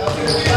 Amém.